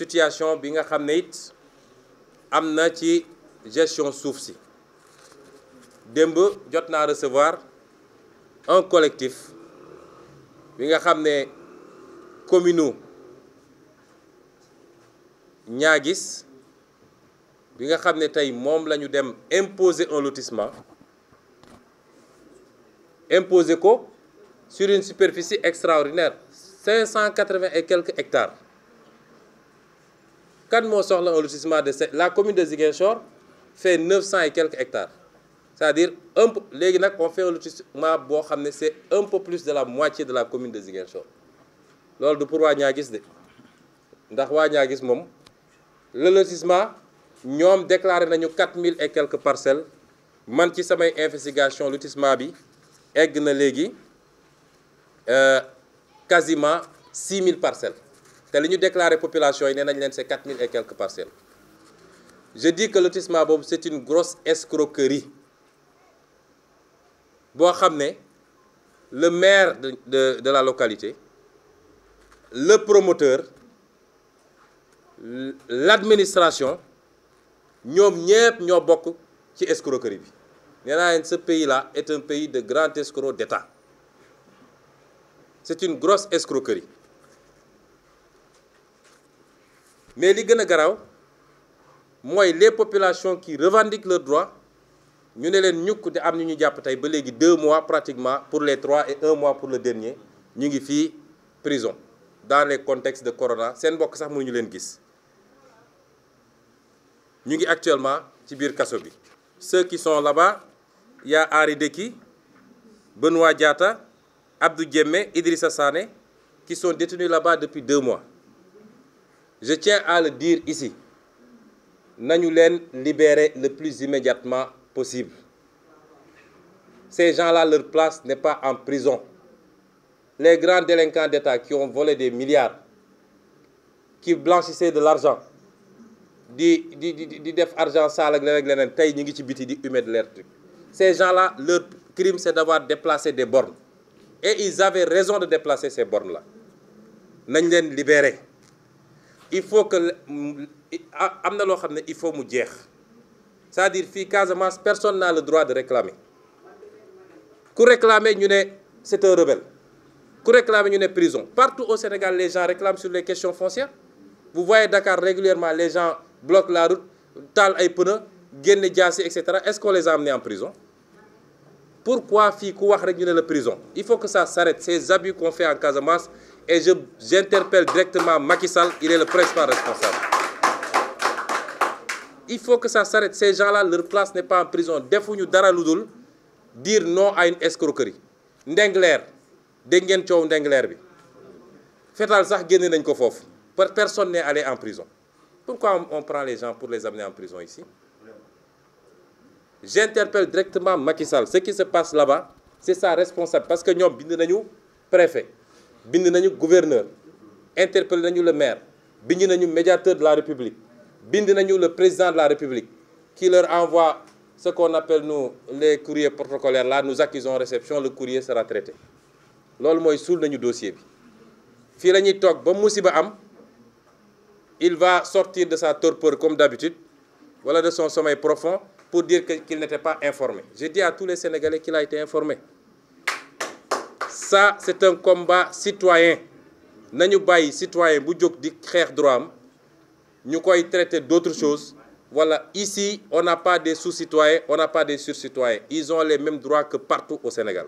situation bi nga xam it am ci gestion suuf si. Démb recevoir un collectif bi nga xam ne commune Niaguis bi nga xam ne tey moom dem imposer un lotissement imposer ko sur une superficie extraordinaire cinq cent quatre-vingts et quelques hectares kan moo soxla un lotissement de la commune de Ziguinchor fait neuf cent et quelques hectares. C'est-à-dire un peu léegi fait un c'est un peu plus de la moitié de la commune de Ziguinchor. Loolu du pour de. Le déclaré nañu quatre mille et quelques parcelles. Man ci samay investigation lotissement bi egg léegi quasiment six mille parcelles te li ñu déclaré population yi nee nañ leen c'est quatre mille et quelques parcelles. Je dis que lotissement boobu c'est une grosse escroquerie boo xam ne le maire de la localité le promoteur l'administration ñoom ñëpp ñoo bokk ci escroquerie ce pays-là est un pays de grands escrocs d'État. C'est une grosse escroquerie mais li gën a garaaw mooy les populations qui revendiquent leurs droits ñu ne deux mois pratiquement pour les trois et un mois pour le dernier ñu ngi fii prison dans les contextes de corona. Seen mbokk sax mënuñu leen gis. Ñu ngi actuellement ci ceux qui sont là-bas il y a Henri Deki Benoît Diatta Abdou Diémé Idrissa Sané qui sont détenus là-bas depuis deux mois je tiens à le dire ici. Nañu leen libérer le plus immédiatement possible. Ces gens-là leur place n'est pas en prison. Les grands délinquants d'État qui ont volé des milliards qui blanchissaient de l'argent sale ces gens-là leur crime c'est d'avoir déplacé des bornes. Et ils avaient raison de déplacer ces bornes-là. Nañ leen libérer il faut que am na loo il faut mu jeex. C'est-à-dire fii Casamance personne n'a le droit de réclamer. Ku réclamer ñu c'est un rebelle. Ku réclamer ñu ne prison. Partout au Sénégal les gens réclament sur les questions foncières. Vous voyez Dakar régulièrement les gens bloquent la route taal ay pneus est-ce qu'on les a amenés en prison? Pourquoi fii ku wax rek ñu ne la prison? Il faut que ça s'arrête. Ces abus qu'on fait en Casamance et j'interpelle directement Macky Sall il est le principal responsable. Il faut que ça s'arrête. Ces gens-là leur place n'est pas en prison. Dire non à une escroquerie. Ndengler dégg ngeen coow Ndengler fetal personne n'est allé en prison. Pourquoi on prend les gens pour les amener en prison ici? J'interpelle directement Macky Sall. Ce qui se passe là-bas c'est sa responsable parce que bind nañu préfet bind nañu gouverneur interpellé nañu le maire bind nañu médiateur de la République bind nañu le président de la République qui leur envoie ce qu'on appelle nous les courriers protocolaires. Là nous accusons réception le courrier sera traité. Loolu mooy suul nañu dossier bi. Fii il va sortir de sa torpeur comme d'habitude wala de son sommeil profond pour dire qu'il n'était pas informé. Je dis à tous les Sénégalais qu'il a été informé ça c'est un combat citoyen. Nañu bàyyi citoyen bu jóg di xeex droit am. Ñu koy traiter d'autres choses. Voilà ici on n'a pas des sous-citoyens on n'a pas des sur-citoyens. Ils ont les mêmes droits que partout au Sénégal